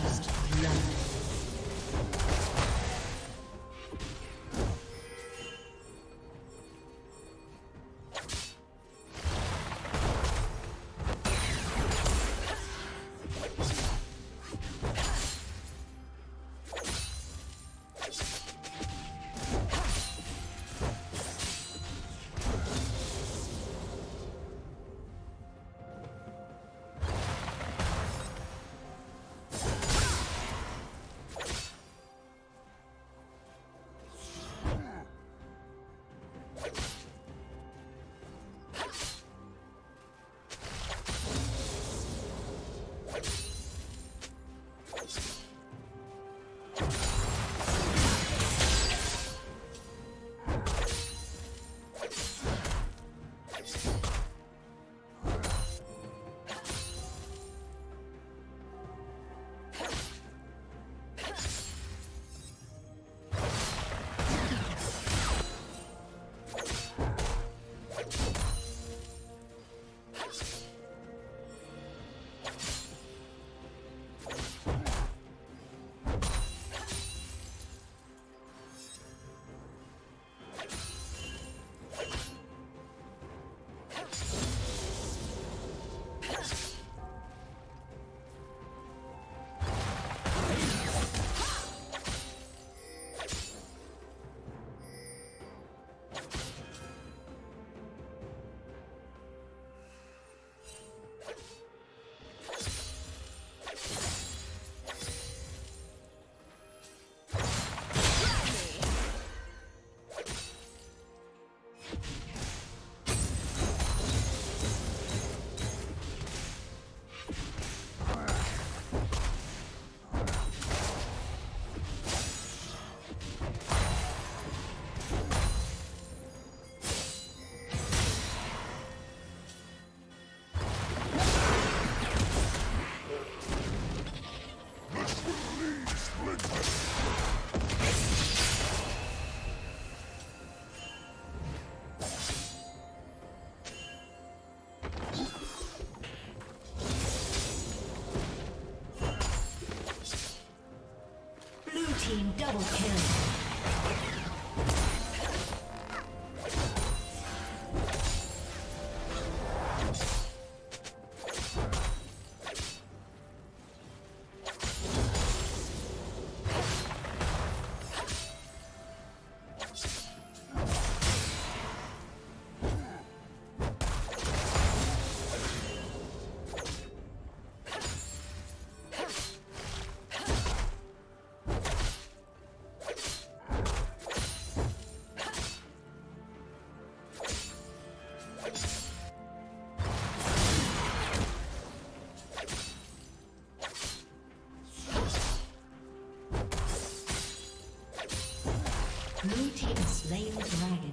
First blood. Double kill. Slain the dragon.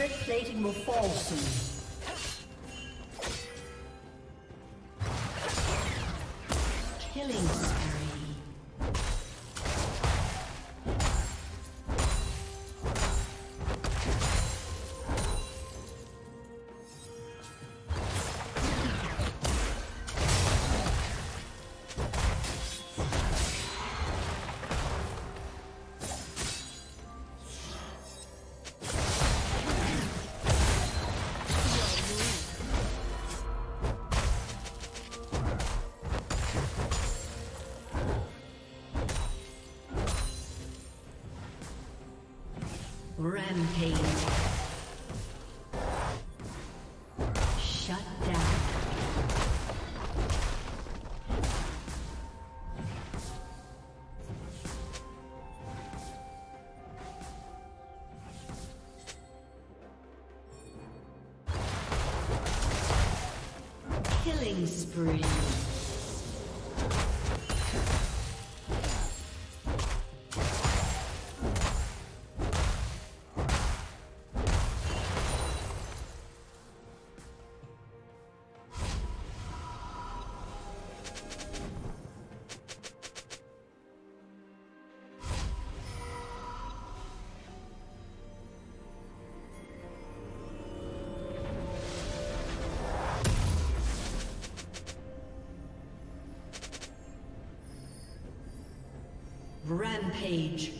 Turret plating will fall soon. Killing Rampage. Rampage.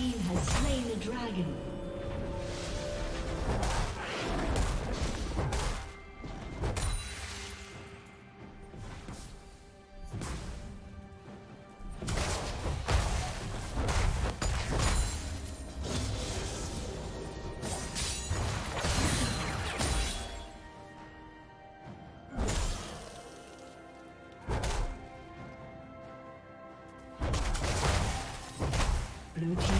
Team has slain the dragon. Rampage. Unstoppable.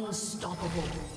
Unstoppable.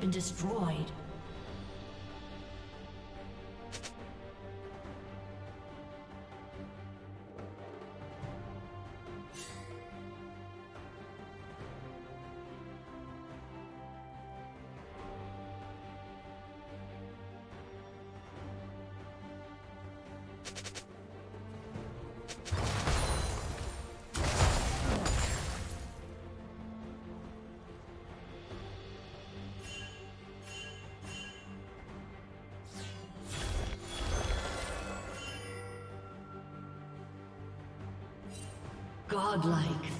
been destroyed. Godlike.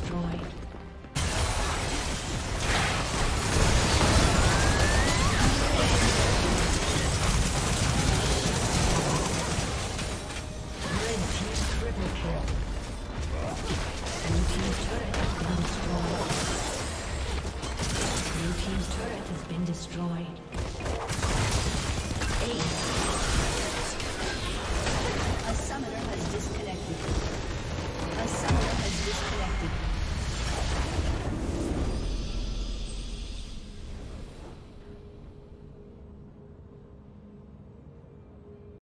Destroyed.